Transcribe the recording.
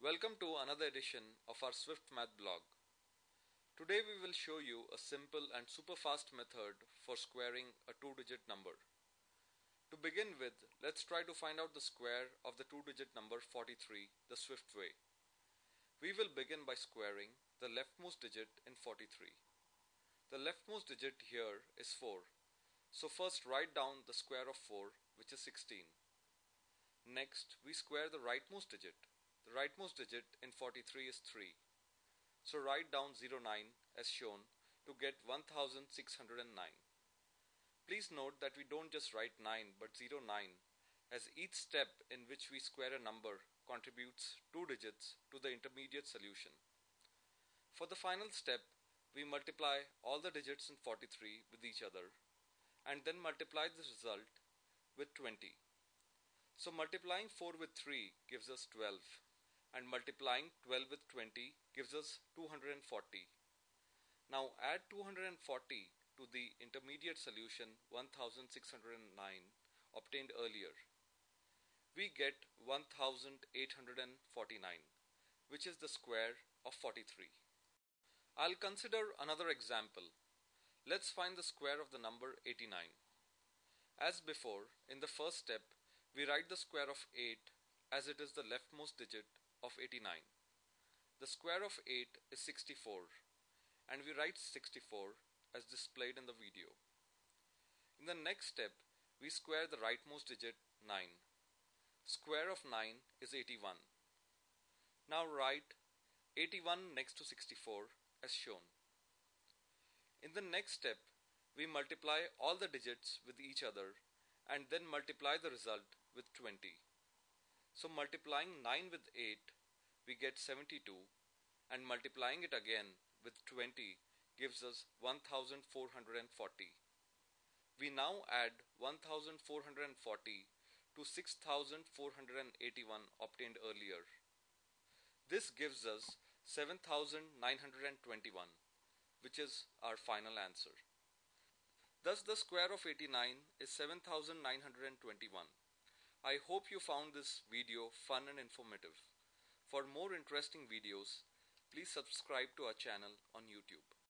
Welcome to another edition of our Swift Math blog. Today we will show you a simple and super fast method for squaring a two-digit number. To begin with, let's try to find out the square of the two-digit number 43 the Swift way. We will begin by squaring the leftmost digit in 43. The leftmost digit here is 4. So first write down the square of 4 which is 16. Next we square the rightmost digit. Rightmost digit in 43 is 3. So write down 09 as shown to get 1609. Please note that we don't just write 9 but 09 as each step in which we square a number contributes two digits to the intermediate solution. For the final step, we multiply all the digits in 43 with each other and then multiply the result with 20. So multiplying 4 with 3 gives us 12 and multiplying 12 with 20 gives us 240. Now add 240 to the intermediate solution 1609 obtained earlier. We get 1849 which is the square of 43. I'll consider another example. Let's find the square of the number 89. As before, in the first step, we write the square of 8 as it is the leftmost digit of 89. The square of 8 is 64 and we write 64 as displayed in the video. In the next step, we square the rightmost digit 9. Square of 9 is 81. Now write 81 next to 64 as shown. In the next step, we multiply all the digits with each other and then multiply the result with 20. So multiplying 9 with 8, we get 72 and multiplying it again with 20 gives us 1440. We now add 1440 to 6481 obtained earlier. This gives us 7921 which is our final answer. Thus the square of 89 is 7921. I hope you found this video fun and informative. For more interesting videos, please subscribe to our channel on YouTube.